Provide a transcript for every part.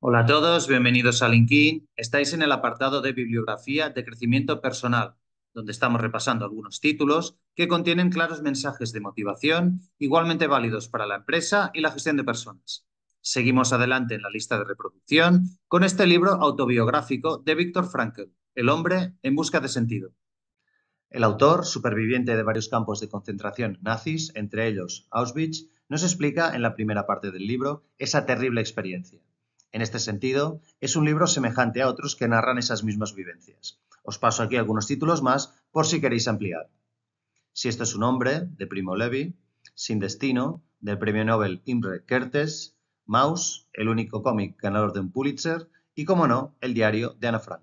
Hola a todos, bienvenidos a LinkedIn. Estáis en el apartado de bibliografía de crecimiento personal, donde estamos repasando algunos títulos que contienen claros mensajes de motivación, igualmente válidos para la empresa y la gestión de personas. Seguimos adelante en la lista de reproducción con este libro autobiográfico de Víctor Frankl, El hombre en busca de sentido. El autor, superviviente de varios campos de concentración nazis, entre ellos Auschwitz, nos explica en la primera parte del libro esa terrible experiencia en este sentido, es un libro semejante a otros que narran esas mismas vivencias. Os paso aquí algunos títulos más por si queréis ampliar. Si esto es un hombre, de Primo Levi, Sin Destino, del premio Nobel Imre Kertész, Maus, el único cómic ganador de un Pulitzer, y, como no, el diario de Ana Frank.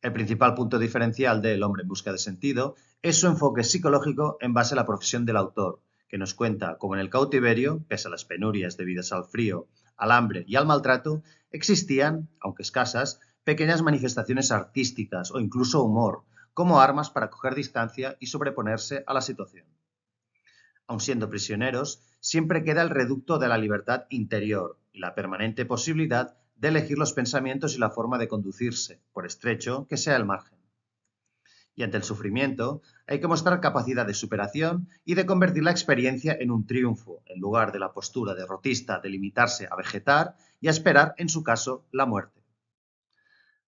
El principal punto diferencial de El hombre en busca de sentido es su enfoque psicológico en base a la profesión del autor, que nos cuenta cómo en el cautiverio, pese a las penurias debidas al frío al hambre y al maltrato, existían, aunque escasas, pequeñas manifestaciones artísticas o incluso humor, como armas para coger distancia y sobreponerse a la situación. Aun siendo prisioneros, siempre queda el reducto de la libertad interior y la permanente posibilidad de elegir los pensamientos y la forma de conducirse, por estrecho que sea el margen. Y ante el sufrimiento hay que mostrar capacidad de superación y de convertir la experiencia en un triunfo, en lugar de la postura derrotista de limitarse a vegetar y a esperar, en su caso, la muerte.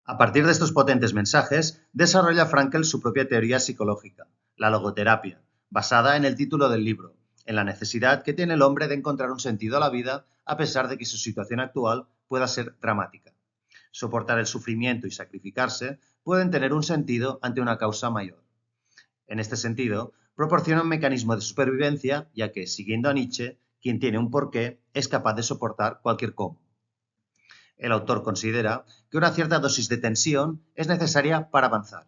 A partir de estos potentes mensajes, desarrolla Frankel su propia teoría psicológica, la logoterapia, basada en el título del libro, en la necesidad que tiene el hombre de encontrar un sentido a la vida a pesar de que su situación actual pueda ser dramática. Soportar el sufrimiento y sacrificarse pueden tener un sentido ante una causa mayor. En este sentido, proporciona un mecanismo de supervivencia, ya que, siguiendo a Nietzsche, quien tiene un porqué es capaz de soportar cualquier cómo. El autor considera que una cierta dosis de tensión es necesaria para avanzar.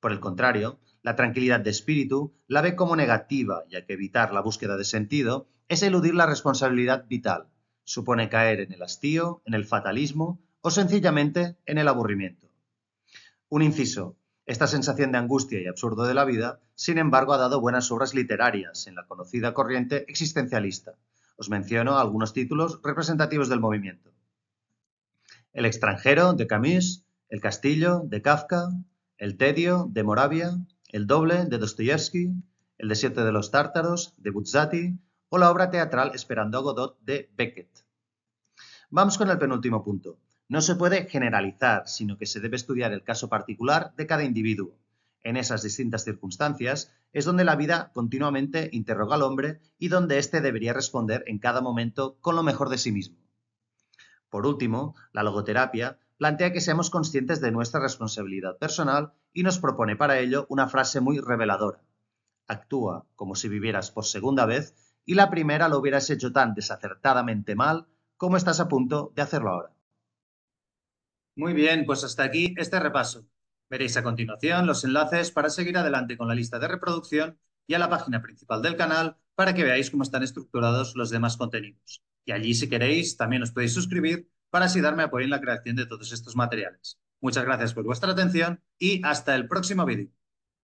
Por el contrario, la tranquilidad de espíritu la ve como negativa, ya que evitar la búsqueda de sentido es eludir la responsabilidad vital, supone caer en el hastío, en el fatalismo o sencillamente en el aburrimiento. Un inciso. Esta sensación de angustia y absurdo de la vida, sin embargo, ha dado buenas obras literarias en la conocida corriente existencialista. Os menciono algunos títulos representativos del movimiento. El extranjero, de Camus, El castillo, de Kafka, El tedio, de Moravia, El doble, de Dostoyevsky, El desierto de los tártaros, de Buzzati, o la obra teatral Esperando a Godot, de Beckett. Vamos con el penúltimo punto, no se puede generalizar, sino que se debe estudiar el caso particular de cada individuo. En esas distintas circunstancias es donde la vida continuamente interroga al hombre y donde éste debería responder en cada momento con lo mejor de sí mismo. Por último, la logoterapia plantea que seamos conscientes de nuestra responsabilidad personal y nos propone para ello una frase muy reveladora. Actúa como si vivieras por segunda vez y la primera lo hubieras hecho tan desacertadamente mal como estás a punto de hacerlo ahora. Muy bien, pues hasta aquí este repaso. Veréis a continuación los enlaces para seguir adelante con la lista de reproducción y a la página principal del canal para que veáis cómo están estructurados los demás contenidos. Y allí, si queréis, también os podéis suscribir para así darme apoyo en la creación de todos estos materiales. Muchas gracias por vuestra atención y hasta el próximo vídeo.